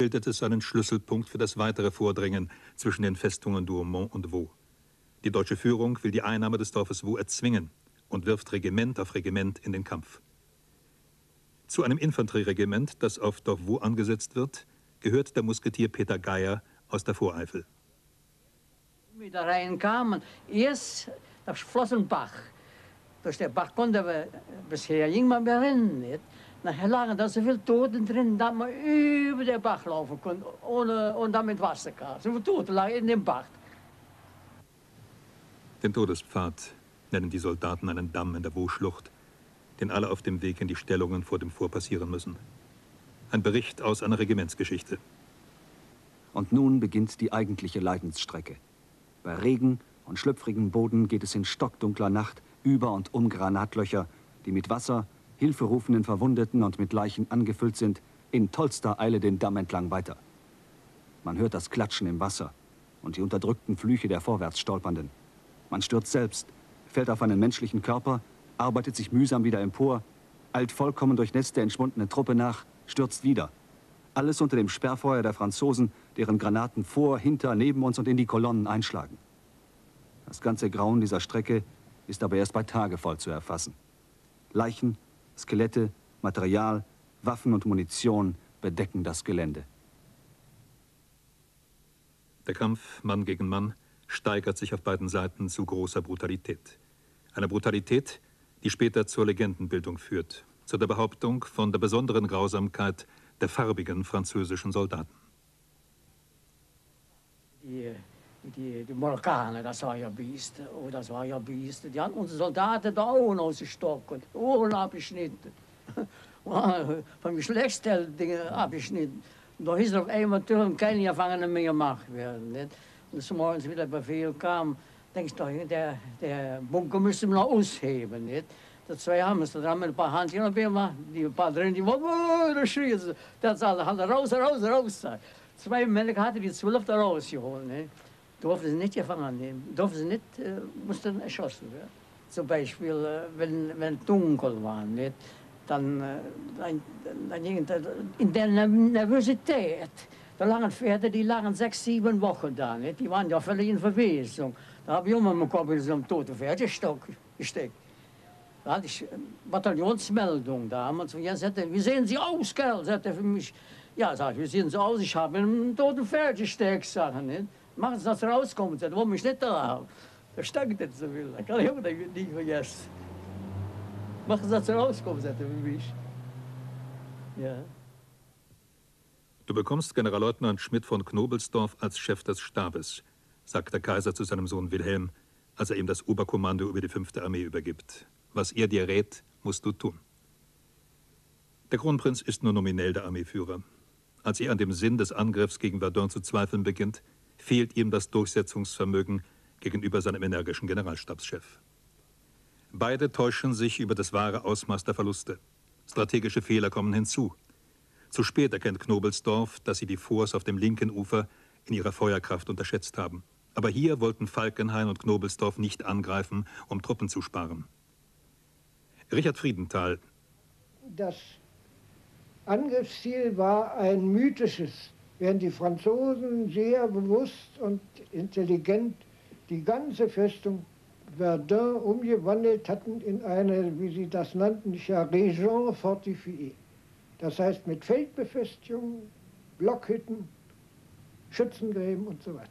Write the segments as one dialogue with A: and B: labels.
A: bildete seinen Schlüsselpunkt für das weitere Vordringen zwischen den Festungen Douaumont und Vaux. Die deutsche Führung will die Einnahme des Dorfes Vaux erzwingen und wirft Regiment auf Regiment in den Kampf. Zu einem Infanterieregiment, das auf Dorf Vaux angesetzt wird, gehört der Musketier Peter Geier aus der Voreifel.
B: Wir da reinkamen, erst da floss ein Bach. Durch den Bach konnten wir bisher mehr rennen. Nicht? Nachher lagen da so viele Toten drin, dass man über den Bach laufen konnte, ohne, ohne damit Wasser kam. So viele Toten lagen in dem Bach.
A: Den Todespfad nennen die Soldaten einen Damm in der Woschlucht, den alle auf dem Weg in die Stellungen vor dem Fort passieren müssen. Ein Bericht aus einer Regimentsgeschichte.
C: Und nun beginnt die eigentliche Leidensstrecke. Bei Regen und schlüpfrigem Boden geht es in stockdunkler Nacht über und um Granatlöcher, die mit Wasser, hilferufenden Verwundeten und mit Leichen angefüllt sind, in tollster Eile den Damm entlang weiter. Man hört das Klatschen im Wasser und die unterdrückten Flüche der Vorwärtsstolpernden. Man stürzt selbst, fällt auf einen menschlichen Körper, arbeitet sich mühsam wieder empor, eilt vollkommen durchnässt der entschwundene Truppe nach, stürzt wieder. Alles unter dem Sperrfeuer der Franzosen, deren Granaten vor, hinter, neben uns und in die Kolonnen einschlagen. Das ganze Grauen dieser Strecke ist aber erst bei Tage voll zu erfassen. Leichen, Skelette, Material, Waffen und Munition bedecken das Gelände.
A: Der Kampf Mann gegen Mann steigert sich auf beiden Seiten zu großer Brutalität. Eine Brutalität, die später zur Legendenbildung führt, zu der Behauptung von der besonderen Grausamkeit der farbigen französischen Soldaten.
B: Die, die, die Marokkanen, das war ja Biest, oh, das war ja Biest. Die haben unsere Soldaten da Augen ausgestockt, Ohren abgeschnitten. Von Geschlechtsteildingen abgeschnitten. Da ist auf einmal natürlich keine Gefangenen mehr gemacht werden. Nicht? Und als morgens wieder Befehl kam, denkst du, der, der Bunker müssen wir noch ausheben. Nicht? Die zwei haben es dann mit ein paar Handchen und die paar drin, die wollen, oh, da schrien sie. Das alle, raus, raus, raus. Zwei Männer hatten die zwölf da rausgeholt. Nicht? Durften sie nicht gefangen nehmen, durften sie nicht, äh, mussten erschossen werden. Zum Beispiel, äh, wenn, wenn es dunkel war, nicht? Dann, äh, dann, dann, in der Nervosität, da lagen Pferde, die lagen sechs, sieben Wochen da. Nicht? Die waren ja völlig in Verwesung. Da habe ich immer meinen Kopf in so einem toten Pferd gesteckt. Da hatte ich Bataillonsmeldung damals. Und jetzt sagte, wie sehen Sie aus, Kerl? Sagte für mich. Ja, sag ich, wie sehen Sie aus? Ich habe in einem toten Pferd gesteckt, sagen nicht? Machen Sie, dass Sie rauskommen. Sagte, wo mich nicht da haben. Da stank nicht so viel. Da kann ich auch nicht vergessen. Machen Sie, dass Sie rauskommen, er für mich. Ja.
A: Du bekommst Generalleutnant Schmidt von Knobelsdorf als Chef des Stabes, sagt der Kaiser zu seinem Sohn Wilhelm, als er ihm das Oberkommando über die 5. Armee übergibt. Was er dir rät, musst du tun. Der Kronprinz ist nur nominell der Armeeführer. Als er an dem Sinn des Angriffs gegen Verdun zu zweifeln beginnt, fehlt ihm das Durchsetzungsvermögen gegenüber seinem energischen Generalstabschef. Beide täuschen sich über das wahre Ausmaß der Verluste. Strategische Fehler kommen hinzu. Zu spät erkennt Knobelsdorf, dass sie die Forts auf dem linken Ufer in ihrer Feuerkraft unterschätzt haben. Aber hier wollten Falkenhayn und Knobelsdorf nicht angreifen, um Truppen zu sparen. Richard Friedenthal.
D: Das Angriffsziel war ein mythisches, während die Franzosen sehr bewusst und intelligent die ganze Festung Verdun umgewandelt hatten in eine, wie sie das nannten, Région fortifiée. Das heißt mit Feldbefestigung, Blockhütten, Schützengräben und so weiter.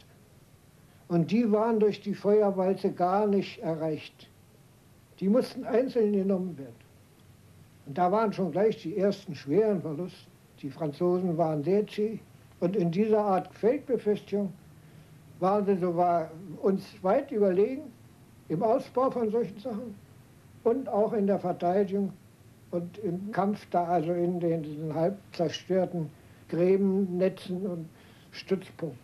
D: Und die waren durch die Feuerwalze gar nicht erreicht. Die mussten einzeln genommen werden. Und da waren schon gleich die ersten schweren Verluste. Die Franzosen waren sehr zäh. Und in dieser Art Feldbefestigung waren sie sogar uns weit überlegen im Ausbau von solchen Sachen und auch in der Verteidigung und im Kampf da, also in den, halb zerstörten Gräben, Netzen und Stützpunkten.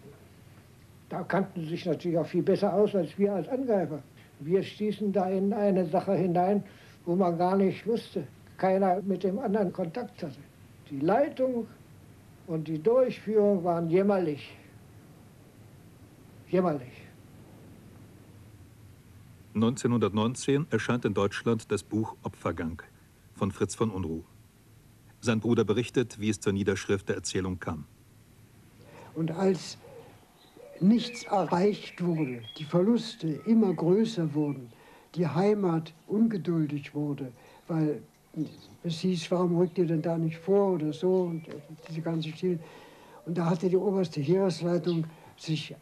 D: Da kannten sie sich natürlich auch viel besser aus als wir als Angreifer. Wir stießen da in eine Sache hinein, wo man gar nicht wusste, keiner mit dem anderen Kontakt hatte. Die Leitung und die Durchführung waren jämmerlich. Jämmerlich.
A: 1919 erscheint in Deutschland das Buch Opfergang von Fritz von Unruh. Sein Bruder berichtet, wie es zur Niederschrift der Erzählung kam.
E: Und als nichts erreicht wurde, die Verluste immer größer wurden, die Heimat ungeduldig wurde, weil es hieß, warum rückt ihr denn da nicht vor oder so und diese ganze Stil. Und da hatte die oberste Heeresleitung sich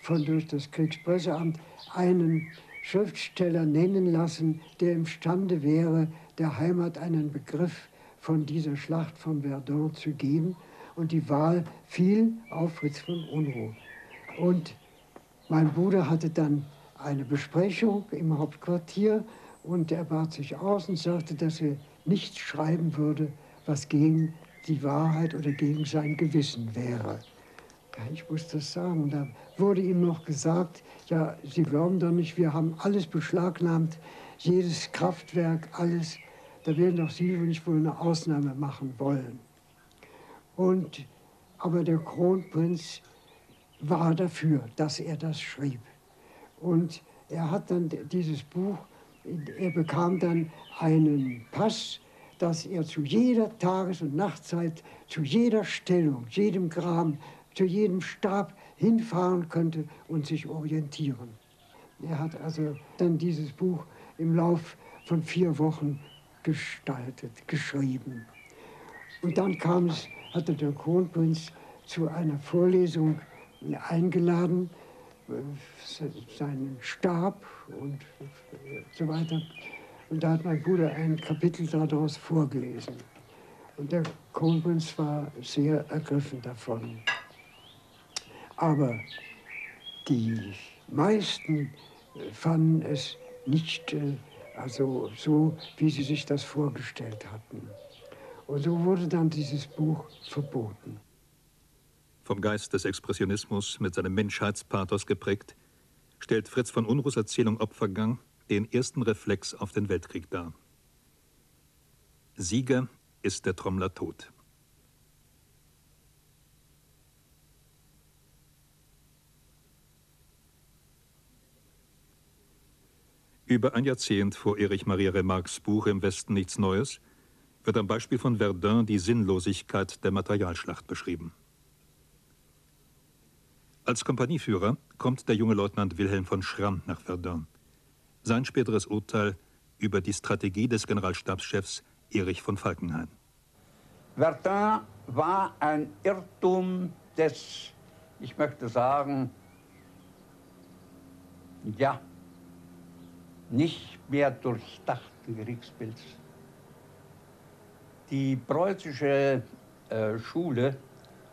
E: von durch das Kriegspresseamt einen Schriftsteller nennen lassen, der imstande wäre, der Heimat einen Begriff von dieser Schlacht von Verdun zu geben. Und die Wahl fiel auf Fritz von Unruh. Und mein Bruder hatte dann eine Besprechung im Hauptquartier und er bat sich aus und sagte, dass er nichts schreiben würde, was gegen die Wahrheit oder gegen sein Gewissen wäre. Ja, ich muss das sagen. Und da wurde ihm noch gesagt, ja, Sie glauben doch nicht, wir haben alles beschlagnahmt, jedes Kraftwerk, alles. Da werden doch Sie nicht wohl eine Ausnahme machen wollen. Und, aber der Kronprinz war dafür, dass er das schrieb. Und er hat dann dieses Buch, er bekam dann einen Pass, dass er zu jeder Tages- und Nachtzeit, zu jeder Stellung, jedem Graben, zu jedem Stab hinfahren könnte und sich orientieren. Er hat also dann dieses Buch im Lauf von vier Wochen gestaltet, geschrieben. Und dann kam es, hatte der Kronprinz zu einer Vorlesung eingeladen, seinen Stab und so weiter. Und da hat mein Bruder ein Kapitel daraus vorgelesen. Und der Kronprinz war sehr ergriffen davon. Aber die meisten fanden es nicht äh, also so, wie sie sich das vorgestellt hatten. Und so wurde dann dieses Buch verboten.
A: Vom Geist des Expressionismus mit seinem Menschheitspathos geprägt, stellt Fritz von Unruhs Erzählung Opfergang den ersten Reflex auf den Weltkrieg dar. Sieger ist der Trommler tot. Über ein Jahrzehnt vor Erich Maria Remarques Buch Im Westen nichts Neues wird am Beispiel von Verdun die Sinnlosigkeit der Materialschlacht beschrieben. Als Kompanieführer kommt der junge Leutnant Wilhelm von Schramm nach Verdun. Sein späteres Urteil über die Strategie des Generalstabschefs Erich von Falkenhayn.
F: Verdun war ein Irrtum des, ich möchte sagen, ja, nicht mehr durchdachten Kriegsbilds. Die preußische äh, Schule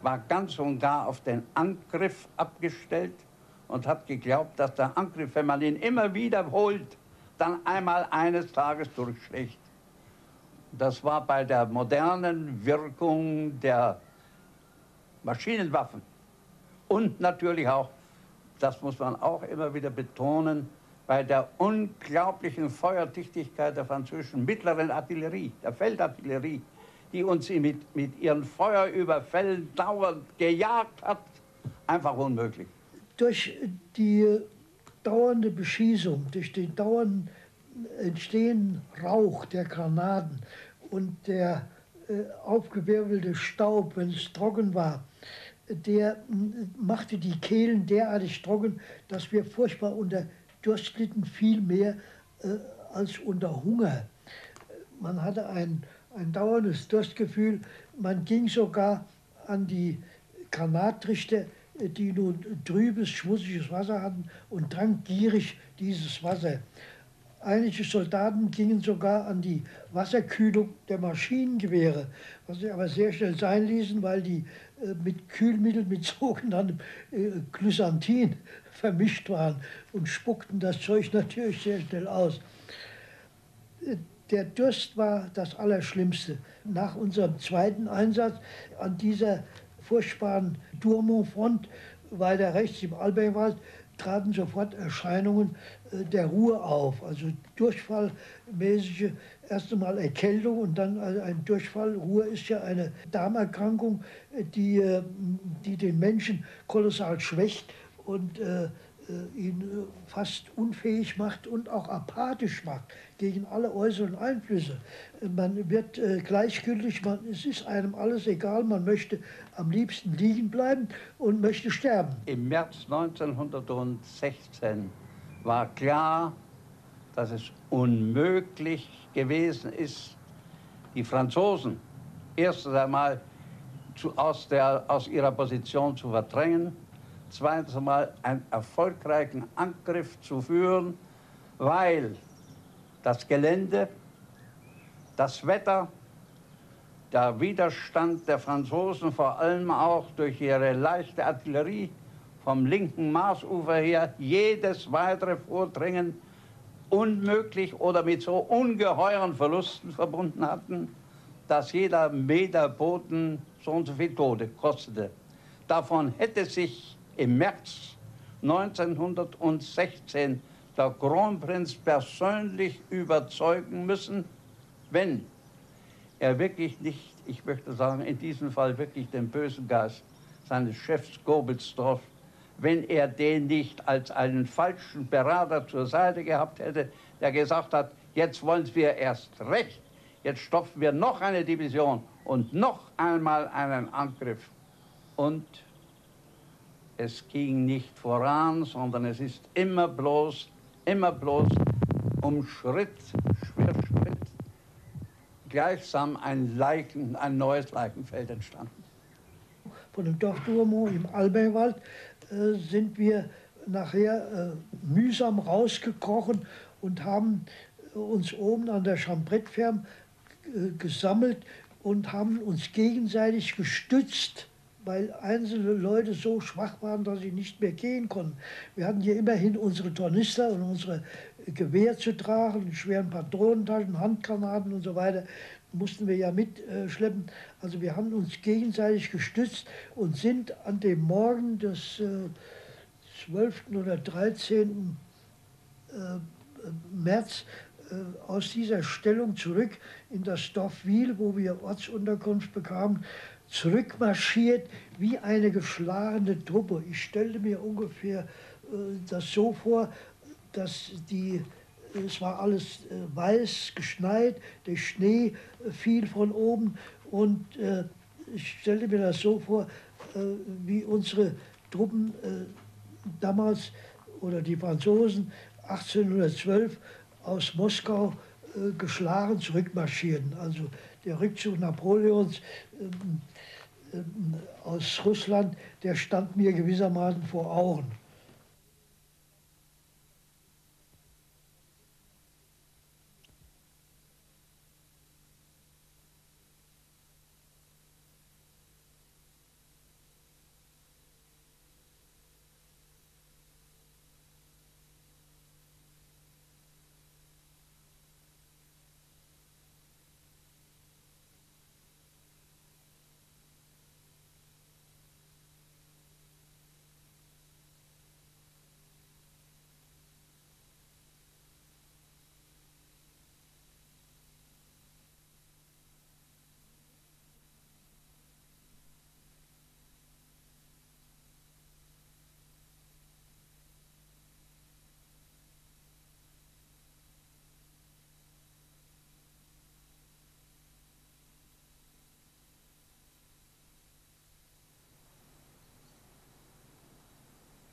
F: war ganz und gar auf den Angriff abgestellt und hat geglaubt, dass der Angriff, wenn man ihn immer wiederholt, dann einmal eines Tages durchschlägt. Das war bei der modernen Wirkung der Maschinenwaffen und natürlich auch, das muss man auch immer wieder betonen, bei der unglaublichen Feuerdichtigkeit der französischen mittleren Artillerie, der Feldartillerie, die uns mit, mit ihren Feuerüberfällen dauernd gejagt hat, einfach unmöglich.
G: Durch die dauernde Beschießung, durch den dauernden entstehenden Rauch der Granaten und der äh, aufgewirbelte Staub, wenn es trocken war, der machte die Kehlen derartig trocken, dass wir furchtbar unter Durst litten viel mehr äh, als unter Hunger. Man hatte ein, ein dauerndes Durstgefühl. Man ging sogar an die Granattrichter, äh, die nun trübes, schmutziges Wasser hatten, und trank gierig dieses Wasser. Einige Soldaten gingen sogar an die Wasserkühlung der Maschinengewehre, was sie aber sehr schnell sein ließen, weil die äh, mit Kühlmittel mit sogenanntem äh, Glysantin vermischt waren und spuckten das Zeug natürlich sehr schnell aus. Der Durst war das Allerschlimmste. Nach unserem zweiten Einsatz an dieser furchtbaren Durmont-Front weiter rechts im Albergwald traten sofort Erscheinungen äh, der Ruhe auf, also durchfallmäßige erst einmal Erkältung und dann ein Durchfall. Ruhe ist ja eine Darmerkrankung, die, äh, die den Menschen kolossal schwächt und äh, äh, ihn äh, fast unfähig macht und auch apathisch macht gegen alle äußeren Einflüsse. Man wird äh, gleichgültig, man, es ist einem alles egal, man möchte am liebsten liegen bleiben und möchte sterben.
F: Im März 1916 war klar, dass es unmöglich gewesen ist, die Franzosen erstens einmal zu, aus, der, aus ihrer Position zu verdrängen zweitens einmal einen erfolgreichen Angriff zu führen, weil das Gelände, das Wetter, der Widerstand der Franzosen, vor allem auch durch ihre leichte Artillerie vom linken Marsufer her, jedes weitere Vordringen unmöglich oder mit so ungeheuren Verlusten verbunden hatten, dass jeder Meter Boden so und so viel Tote kostete. Davon hätte sich im März 1916 der Kronprinz persönlich überzeugen müssen, wenn er wirklich nicht, ich möchte sagen, in diesem Fall wirklich den bösen Geist seines Chefs Gobelsdorf, wenn er den nicht als einen falschen Berater zur Seite gehabt hätte, der gesagt hat, jetzt wollen wir erst recht, jetzt stopfen wir noch eine Division und noch einmal einen Angriff. Und es ging nicht voran, sondern es ist immer bloß, immer bloß um Schritt, Schritt, Schritt gleichsam ein, Leichen, ein neues Leichenfeld entstanden.
G: Von dem Dorf Durmo im Alberwald äh, sind wir nachher äh, mühsam rausgekrochen und haben uns oben an der Chambrettferm äh, gesammelt und haben uns gegenseitig gestützt weil einzelne Leute so schwach waren, dass sie nicht mehr gehen konnten. Wir hatten hier immerhin unsere Tornister und unsere Gewehr zu tragen, schweren Patronentaschen, Handgranaten und so weiter mussten wir ja mitschleppen. Also wir haben uns gegenseitig gestützt und sind an dem Morgen des äh, 12. oder 13. Äh, März äh, aus dieser Stellung zurück in das Dorf Wiel, wo wir Ortsunterkunft bekamen zurückmarschiert wie eine geschlagene Truppe. Ich stellte mir ungefähr äh, das so vor, dass die, es war alles äh, weiß, geschneit, der Schnee äh, fiel von oben und äh, ich stellte mir das so vor, äh, wie unsere Truppen äh, damals oder die Franzosen 1812 aus Moskau geschlagen zurückmarschierten. Also der Rückzug Napoleons ähm, ähm, aus Russland, der stand mir gewissermaßen vor Augen.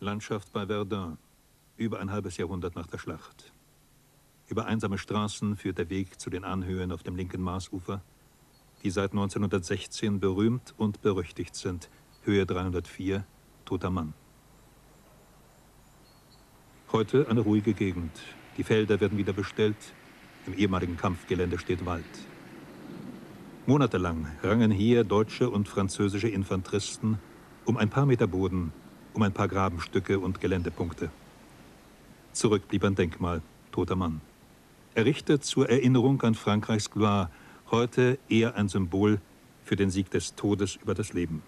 A: Landschaft bei Verdun, über ein halbes Jahrhundert nach der Schlacht. Über einsame Straßen führt der Weg zu den Anhöhen auf dem linken Marsufer, die seit 1916 berühmt und berüchtigt sind. Höhe 304, toter Mann. Heute eine ruhige Gegend. Die Felder werden wieder bestellt. Im ehemaligen Kampfgelände steht Wald. Monatelang rangen hier deutsche und französische Infanteristen um ein paar Meter Boden um ein paar Grabenstücke und Geländepunkte. Zurück blieb ein Denkmal, toter Mann. Errichtet zur Erinnerung an Frankreichs Gloire, heute eher ein Symbol für den Sieg des Todes über das Leben.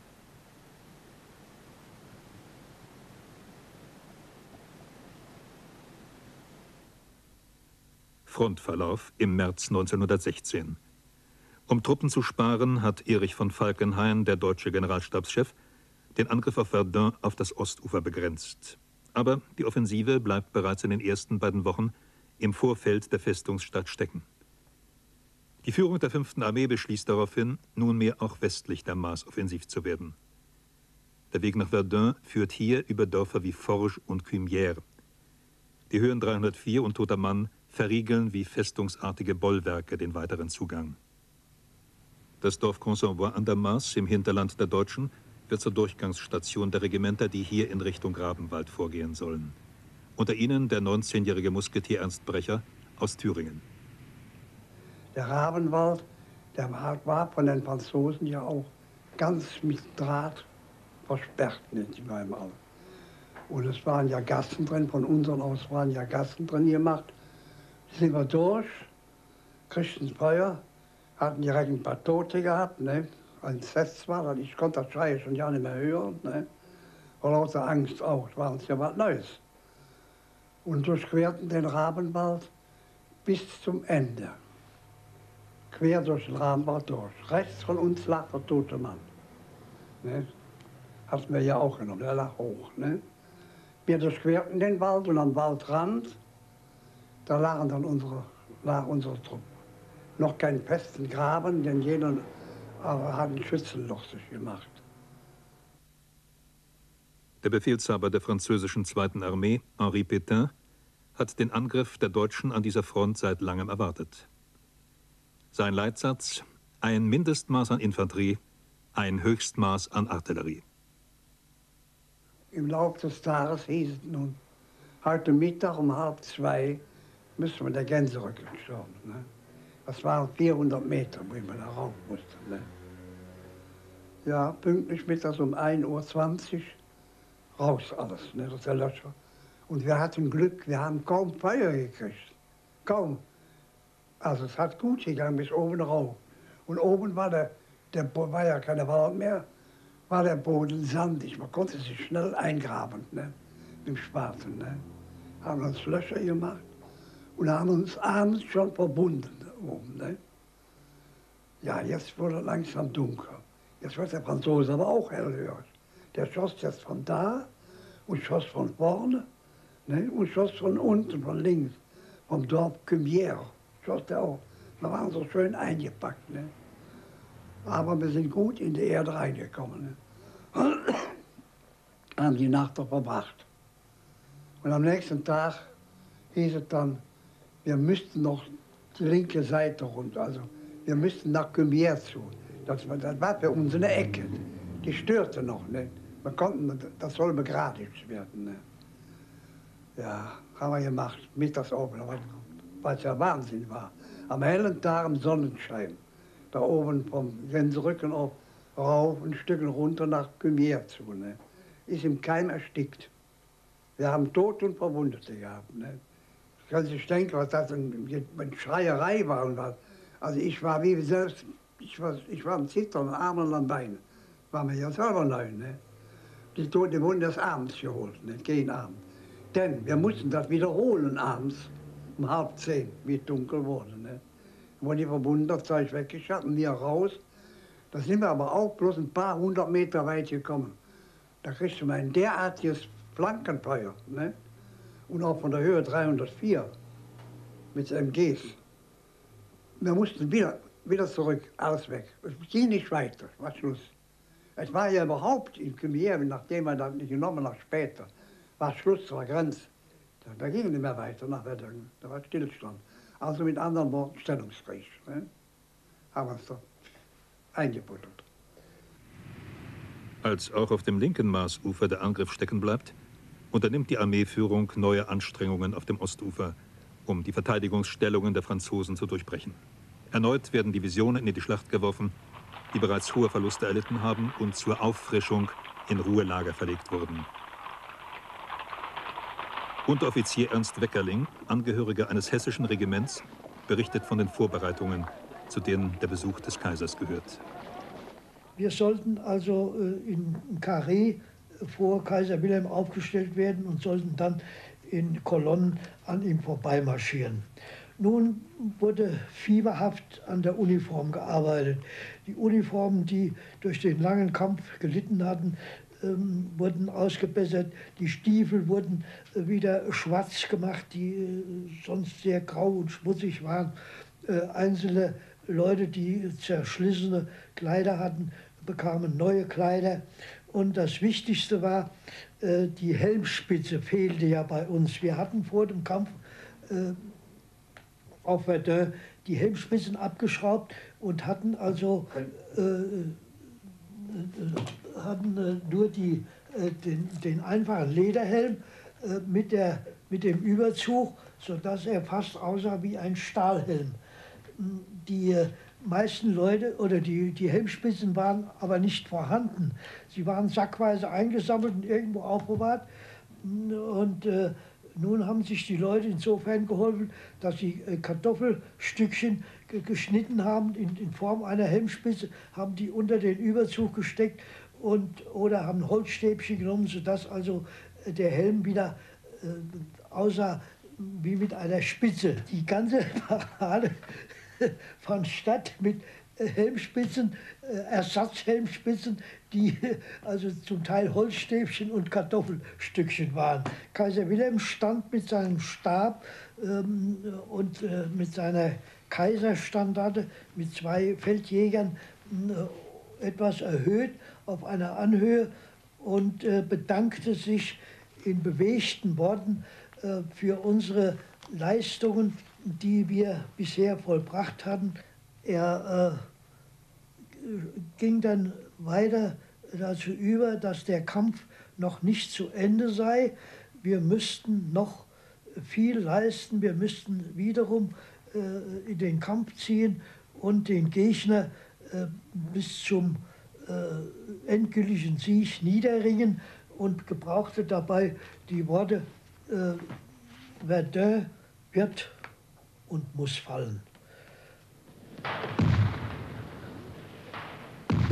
A: Frontverlauf im März 1916. Um Truppen zu sparen, hat Erich von Falkenhayn, der deutsche Generalstabschef, den Angriff auf Verdun auf das Ostufer begrenzt. Aber die Offensive bleibt bereits in den ersten beiden Wochen im Vorfeld der Festungsstadt stecken. Die Führung der 5. Armee beschließt daraufhin, nunmehr auch westlich der Maas offensiv zu werden. Der Weg nach Verdun führt hier über Dörfer wie Forges und Cumières. Die Höhen 304 und Toter Mann verriegeln wie festungsartige Bollwerke den weiteren Zugang. Das Dorf Consenvois an der Maas im Hinterland der Deutschen wird zur Durchgangsstation der Regimenter, die hier in Richtung Rabenwald vorgehen sollen. Unter ihnen der 19-jährige Musketier Ernst Brecher aus Thüringen.
H: Der Rabenwald, der war von den Franzosen ja auch ganz mit Draht versperrt, nennt sich mal. Und es waren ja Gassen drin, von unseren aus waren ja Gassen drin gemacht. Sind wir durch, kriegten Feuer, hatten direkt ein paar Tote gehabt, ne? Als Fest war, ich konnte das Schreien schon ja nicht mehr hören. Ne? Vor lauter Angst auch, war uns ja was Neues. Und durchquerten den Rabenwald bis zum Ende. Quer durch den Rabenwald durch. Rechts von uns lag der tote Mann. Ne? Hatten wir ja auch genommen, der lag hoch. Ne? Wir durchquerten den Wald und am Waldrand, da lagen dann unsere, lag unsere Truppe. Noch keinen festen Graben, denn jeder aber hat ein Schützenloch sich gemacht.
A: Der Befehlshaber der französischen Zweiten Armee, Henri Pétain, hat den Angriff der Deutschen an dieser Front seit langem erwartet. Sein Leitsatz: ein Mindestmaß an Infanterie, ein Höchstmaß an Artillerie.
H: Im Laufe des Tages hieß es nun, heute Mittag um halb zwei müssen wir der Gänserücken stürmen. Ne? Das waren 400 Meter, wo wir da rauf mussten. Ne? Ja, pünktlich mittags um 1.20 Uhr raus alles, ne, das der Löscher. Und wir hatten Glück, wir haben kaum Feuer gekriegt. Kaum. Also es hat gut gegangen bis oben rauf. Und oben war der, der war ja keine Wald mehr, war der Boden sandig. Man konnte sich schnell eingraben ne, mit dem Spaten. Ne. Haben uns Löcher gemacht und haben uns abends schon verbunden oben. Ne? Ja, jetzt wurde langsam dunkel. Jetzt wird der Franzose aber auch hellhörig. Der schoss jetzt von da und schoss von vorne ne? und schoss von unten, von links, vom Dorf Cumière. Schoss der auch. Wir waren so schön eingepackt. Ne? Aber wir sind gut in die Erde reingekommen. Ne? Haben die Nacht doch verbracht. Und am nächsten Tag hieß es dann, wir müssten noch die linke Seite runter. Also wir müssten nach Cumier zu. Das war, das war für uns eine Ecke. Die störte noch nicht. Wir konnten, das soll begradigt werden. Ne? Ja, haben wir gemacht, mittags oben, was ja Wahnsinn war. Am hellen Tag im Sonnenschein, da oben vom Gänserücken auf, rauf, ein Stück runter nach Cumier zu. Ne? Ist im Keim erstickt. Wir haben Tote und Verwundete gehabt. Ne? Können Sie sich denken, was das eine Schreierei war und was. Also ich war wie selbst, ich war, ich war am Zittern, am Arm und am Bein. War mir ja selber neu, ne? Die Tote wurden das abends geholt, ne? Gehen Abend. Denn wir mussten das wiederholen abends, um halb zehn, wie es dunkel wurde, ne? Wurden die verbunden, das Zeug weggeschafft und wir raus. Da sind wir aber auch bloß ein paar hundert Meter weit gekommen. Da kriegst du mal ein derartiges Flankenfeuer, ne? und auch von der Höhe 304 mit MGs. Wir mussten wieder, wieder zurück, alles weg. Es ging nicht weiter, war Schluss. Es war ja überhaupt in Kiew, nachdem wir das nicht genommen haben, später, war Schluss, war Grenze. Da ging nicht mehr weiter nach Wettingen, da war Stillstand. Also mit anderen Worten Stellungskrieg. Ne? Haben wir uns da eingebuddelt.
A: Als auch auf dem linken Maasufer der Angriff stecken bleibt, unternimmt die Armeeführung neue Anstrengungen auf dem Ostufer, um die Verteidigungsstellungen der Franzosen zu durchbrechen. Erneut werden Divisionen in die Schlacht geworfen, die bereits hohe Verluste erlitten haben und zur Auffrischung in Ruhelager verlegt wurden. Unteroffizier Ernst Weckerling, Angehöriger eines hessischen Regiments, berichtet von den Vorbereitungen, zu denen der Besuch des Kaisers gehört.
G: Wir sollten also äh, in Carré vor Kaiser Wilhelm aufgestellt werden und sollten dann in Kolonnen an ihm vorbeimarschieren. Nun wurde fieberhaft an der Uniform gearbeitet. Die Uniformen, die durch den langen Kampf gelitten hatten, ähm, wurden ausgebessert, die Stiefel wurden äh, wieder schwarz gemacht, die äh, sonst sehr grau und schmutzig waren. Äh, einzelne Leute, die zerschlissene Kleider hatten, bekamen neue Kleider. Und das Wichtigste war, äh, die Helmspitze fehlte ja bei uns. Wir hatten vor dem Kampf äh, auf Verdun die Helmspitzen abgeschraubt und hatten also äh, äh hatten nur die, den, den einfachen Lederhelm mit, der, mit dem Überzug, sodass er fast aussah wie ein Stahlhelm. Die meisten Leute oder die, die Helmspitzen waren aber nicht vorhanden. Sie waren sackweise eingesammelt und irgendwo aufbewahrt. Und äh, nun haben sich die Leute insofern geholfen, dass sie äh, Kartoffelstückchen geschnitten haben in, in, Form einer Helmspitze, haben die unter den Überzug gesteckt und, oder haben Holzstäbchen genommen, sodass also äh, der Helm wieder äh, aussah wie mit einer Spitze. Die ganze Parade fand statt mit Helmspitzen, äh, Ersatzhelmspitzen, die also zum Teil Holzstäbchen und Kartoffelstückchen waren. Kaiser Wilhelm stand mit seinem Stab ähm, und äh, mit seiner Kaiserstandarte mit zwei Feldjägern äh, etwas erhöht auf einer Anhöhe und äh, bedankte sich in bewegten Worten äh, für unsere Leistungen die wir bisher vollbracht hatten. Er äh, ging dann weiter dazu über, dass der Kampf noch nicht zu Ende sei. Wir müssten noch viel leisten, wir müssten wiederum äh, in den Kampf ziehen und den Gegner äh, bis zum äh, endgültigen Sieg niederringen und gebrauchte dabei die Worte äh, Verdun wird und muss fallen.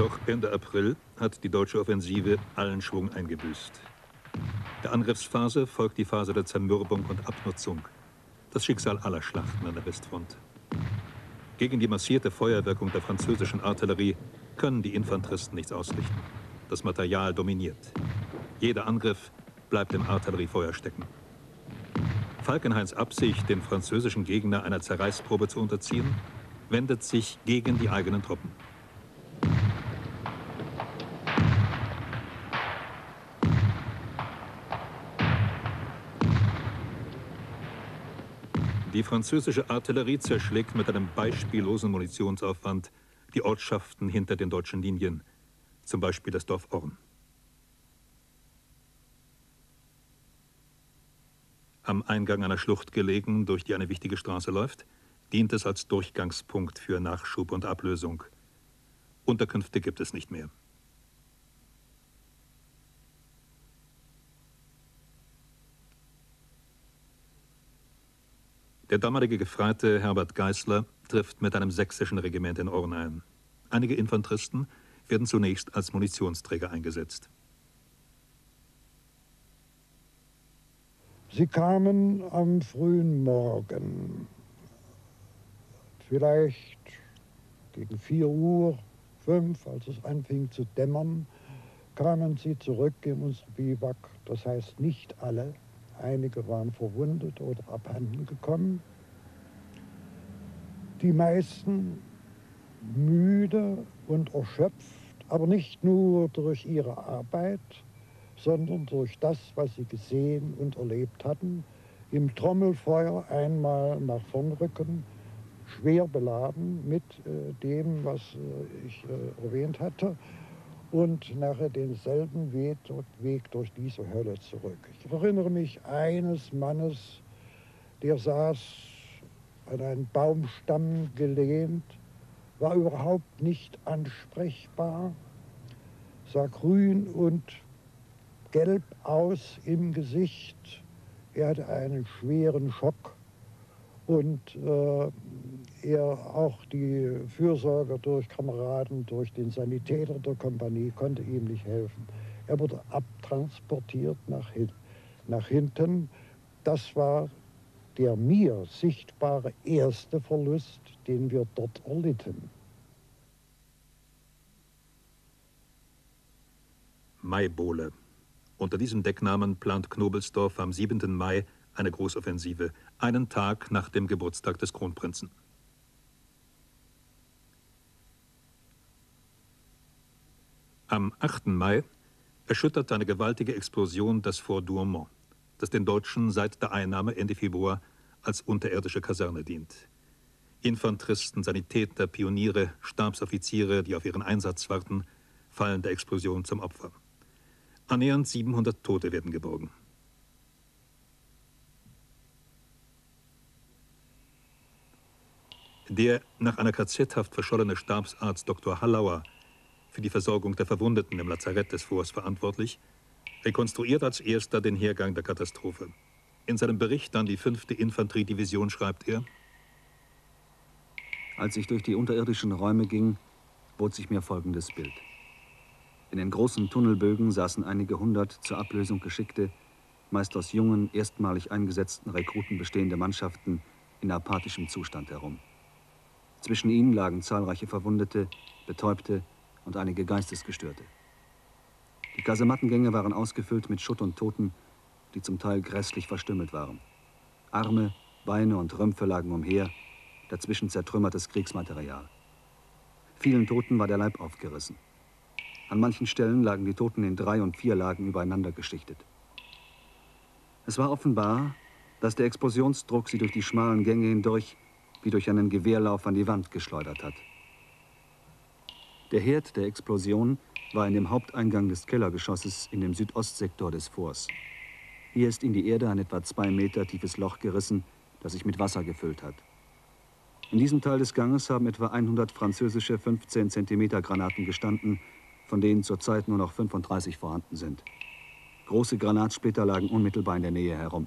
A: Doch Ende April hat die deutsche Offensive allen Schwung eingebüßt. Der Angriffsphase folgt die Phase der Zermürbung und Abnutzung. Das Schicksal aller Schlachten an der Westfront. Gegen die massierte Feuerwirkung der französischen Artillerie können die Infanteristen nichts ausrichten. Das Material dominiert. Jeder Angriff bleibt im Artilleriefeuer stecken. Falkenhains Absicht, den französischen Gegner einer Zerreißprobe zu unterziehen, wendet sich gegen die eigenen Truppen. Die französische Artillerie zerschlägt mit einem beispiellosen Munitionsaufwand die Ortschaften hinter den deutschen Linien, zum Beispiel das Dorf Orn. am Eingang einer Schlucht gelegen, durch die eine wichtige Straße läuft, dient es als Durchgangspunkt für Nachschub und Ablösung. Unterkünfte gibt es nicht mehr. Der damalige Gefreite Herbert Geißler trifft mit einem sächsischen Regiment in Orn ein. Einige Infanteristen werden zunächst als Munitionsträger eingesetzt.
I: Sie kamen am frühen Morgen, vielleicht gegen 4 Uhr, 5, als es anfing zu dämmern, kamen sie zurück in unser Biwak. Das heißt nicht alle, einige waren verwundet oder abhanden gekommen. Die meisten müde und erschöpft, aber nicht nur durch ihre Arbeit, sondern durch das, was sie gesehen und erlebt hatten, im Trommelfeuer einmal nach vorn rücken, schwer beladen mit äh, dem, was äh, ich äh, erwähnt hatte, und nachher denselben Weg, Weg durch diese Hölle zurück. Ich erinnere mich eines Mannes, der saß an einen Baumstamm gelehnt, war überhaupt nicht ansprechbar, sah grün und gelb aus im Gesicht. Er hatte einen schweren Schock und äh, er auch die Fürsorge durch Kameraden, durch den Sanitäter der Kompanie konnte ihm nicht helfen. Er wurde abtransportiert nach, nach hinten. Das war der mir sichtbare erste Verlust, den wir dort erlitten.
A: Maibohle. Unter diesem Decknamen plant Knobelsdorf am 7. Mai eine Großoffensive, einen Tag nach dem Geburtstag des Kronprinzen. Am 8. Mai erschüttert eine gewaltige Explosion das Fort Douaumont, das den Deutschen seit der Einnahme Ende Februar als unterirdische Kaserne dient. Infanteristen, Sanitäter, Pioniere, Stabsoffiziere, die auf ihren Einsatz warten, fallen der Explosion zum Opfer. Annähernd 700 Tote werden geborgen. Der nach einer KZ-Haft verschollene Stabsarzt Dr. Hallauer für die Versorgung der Verwundeten im Lazarett des Forts verantwortlich, rekonstruiert als erster den Hergang der Katastrophe. In seinem Bericht an die 5. Infanteriedivision schreibt er,
C: Als ich durch die unterirdischen Räume ging, bot sich mir folgendes Bild. In den großen Tunnelbögen saßen einige hundert zur Ablösung geschickte, meist aus jungen, erstmalig eingesetzten Rekruten bestehende Mannschaften in apathischem Zustand herum. Zwischen ihnen lagen zahlreiche Verwundete, Betäubte und einige Geistesgestörte. Die Kasemattengänge waren ausgefüllt mit Schutt und Toten, die zum Teil grässlich verstümmelt waren. Arme, Beine und Rümpfe lagen umher, dazwischen zertrümmertes Kriegsmaterial. Vielen Toten war der Leib aufgerissen. An manchen Stellen lagen die Toten in drei und vier Lagen übereinander geschichtet. Es war offenbar, dass der Explosionsdruck sie durch die schmalen Gänge hindurch wie durch einen Gewehrlauf an die Wand geschleudert hat. Der Herd der Explosion war in dem Haupteingang des Kellergeschosses in dem Südostsektor des Forts. Hier ist in die Erde ein etwa zwei Meter tiefes Loch gerissen, das sich mit Wasser gefüllt hat. In diesem Teil des Ganges haben etwa 100 französische 15 Zentimeter Granaten gestanden, von denen zurzeit nur noch 35 vorhanden sind. Große Granatsplitter lagen unmittelbar in der Nähe herum.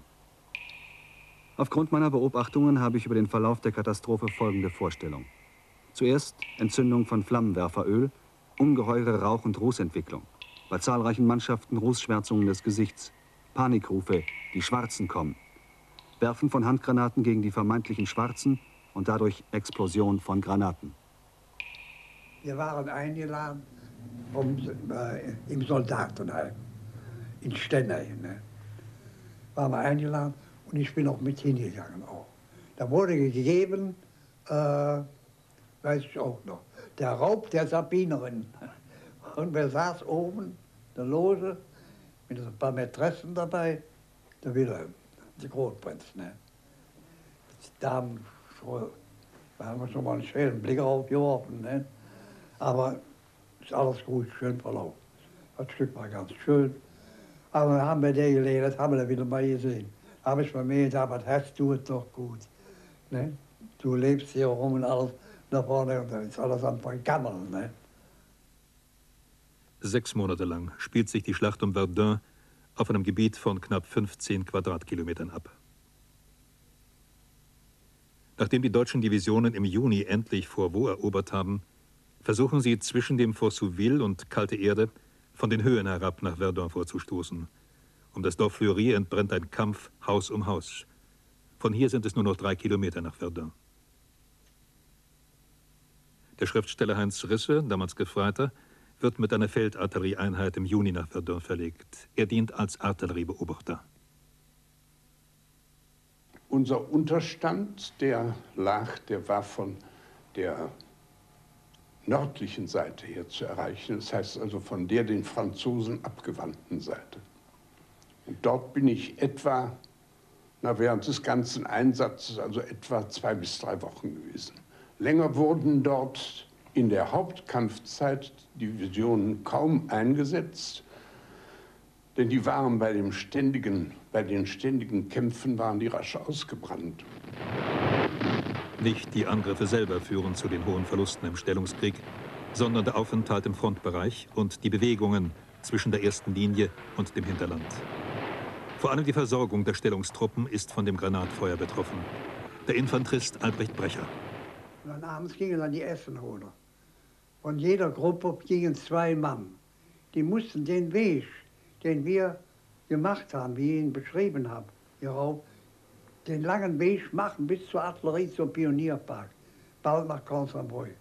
C: Aufgrund meiner Beobachtungen habe ich über den Verlauf der Katastrophe folgende Vorstellung. Zuerst Entzündung von Flammenwerferöl, ungeheure Rauch- und Rußentwicklung. Bei zahlreichen Mannschaften Rußschwärzungen des Gesichts, Panikrufe, die Schwarzen kommen. Werfen von Handgranaten gegen die vermeintlichen Schwarzen und dadurch Explosion von Granaten.
H: Wir waren eingeladen um, äh, im Soldatenheim in Stennay. Ne? Waren wir eingeladen und ich bin auch mit hingegangen auch. Da wurde gegeben, äh, weiß ich auch noch, der Raub der Sabinerin. Und wer saß oben? Der Lose mit ein paar Mätressen dabei, der Wilhelm, der Kronprinz. Ne? Die Damen, da haben wir schon mal einen schönen Blick aufgeworfen. Ne? Aber ist alles gut, schön verlaufen. Das Stück war ganz schön. Aber dann haben wir gelesen, das haben wir dann wieder mal gesehen. Habe ich bei mir gedacht, was du es doch gut. Ne? Du lebst hier rum und alles nach vorne und dann ist alles am Gammeln. Ne?
A: Sechs Monate lang spielt sich die Schlacht um Verdun auf einem Gebiet von knapp 15 Quadratkilometern ab. Nachdem die deutschen Divisionen im Juni endlich vor Vaux erobert haben, versuchen sie zwischen dem Fort Souville und Kalte Erde von den Höhen herab nach Verdun vorzustoßen. Um das Dorf Fleury entbrennt ein Kampf Haus um Haus. Von hier sind es nur noch drei Kilometer nach Verdun. Der Schriftsteller Heinz Risse, damals Gefreiter, wird mit einer Feldartillerieeinheit im Juni nach Verdun verlegt. Er dient als Artilleriebeobachter.
J: Unser Unterstand, der lag, der war von der nördlichen Seite her zu erreichen. Das heißt also von der den Franzosen abgewandten Seite. Und dort bin ich etwa, na, während des ganzen Einsatzes, also etwa zwei bis drei Wochen gewesen. Länger wurden dort in der Hauptkampfzeit Divisionen kaum eingesetzt, denn die waren bei, dem ständigen, bei den ständigen Kämpfen waren die rasch ausgebrannt.
A: Nicht die Angriffe selber führen zu den hohen Verlusten im Stellungskrieg, sondern der Aufenthalt im Frontbereich und die Bewegungen zwischen der ersten Linie und dem Hinterland. Vor allem die Versorgung der Stellungstruppen ist von dem Granatfeuer betroffen. Der Infanterist Albrecht Brecher.
H: Und dann abends gingen dann die Essen holen. Von jeder Gruppe gingen zwei Mann. Die mussten den Weg, den wir gemacht haben, wie ich ihn beschrieben habe, hierauf, den langen Weg machen bis zur Artillerie, zum Pionierpark, bald nach Consamboy.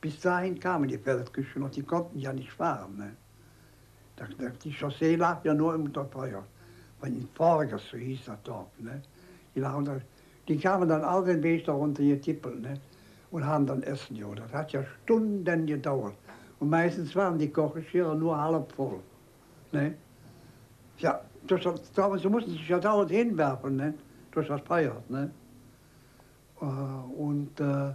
H: Bis dahin kamen die Feldküchen und die konnten ja nicht fahren. Ne? Die Chaussee lag ja nur im Feuer. Von Forgers, so hieß das Dorf. Ne? Die, lagen da, die kamen dann all den Weg da runter getippelt ne? und haben dann Essen geholt. Das hat ja Stunden gedauert. Und meistens waren die Kochgeschirre nur halb voll. Ne? Ja, durch das, sie mussten sich ja dauernd hinwerfen, ne? durch das Feuer. Ne? Äh, und äh,